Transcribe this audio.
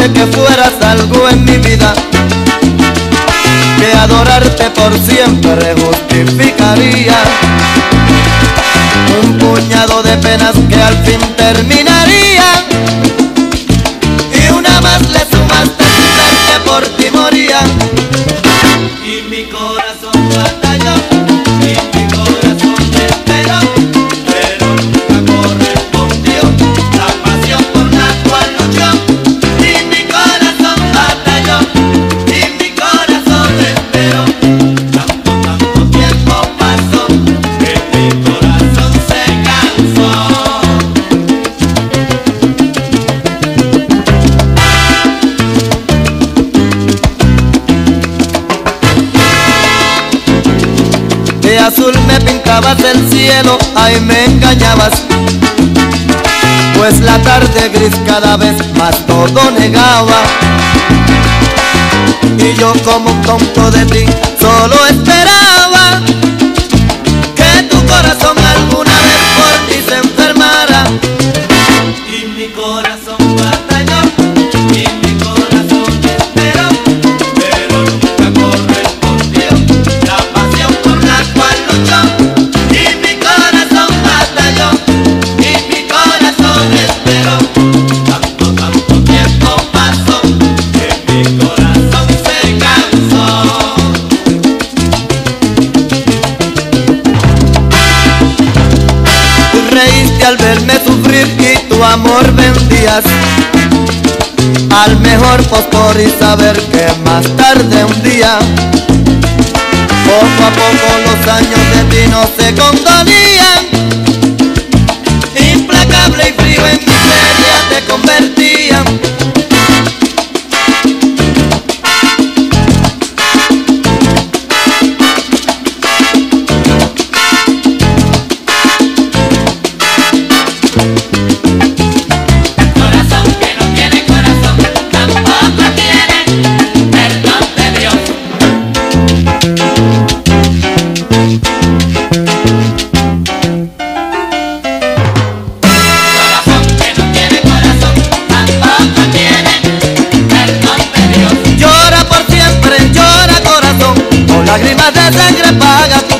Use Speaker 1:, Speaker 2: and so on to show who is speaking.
Speaker 1: De que fueras algo en mi vida. Que adorarte por siempre justificaría Un puñado de penas que al fin terminaría azul me pintabas el cielo, ahí me engañabas. Pues la tarde gris cada vez más todo negaba. Y yo como un tonto de ti solo esperaba al verme sufrir y tu amor vendías. Al mejor postor y saber que más tarde un día poco a poco los años de ti no se condonían implacable y frío en miseria te convertí de sangre paga tu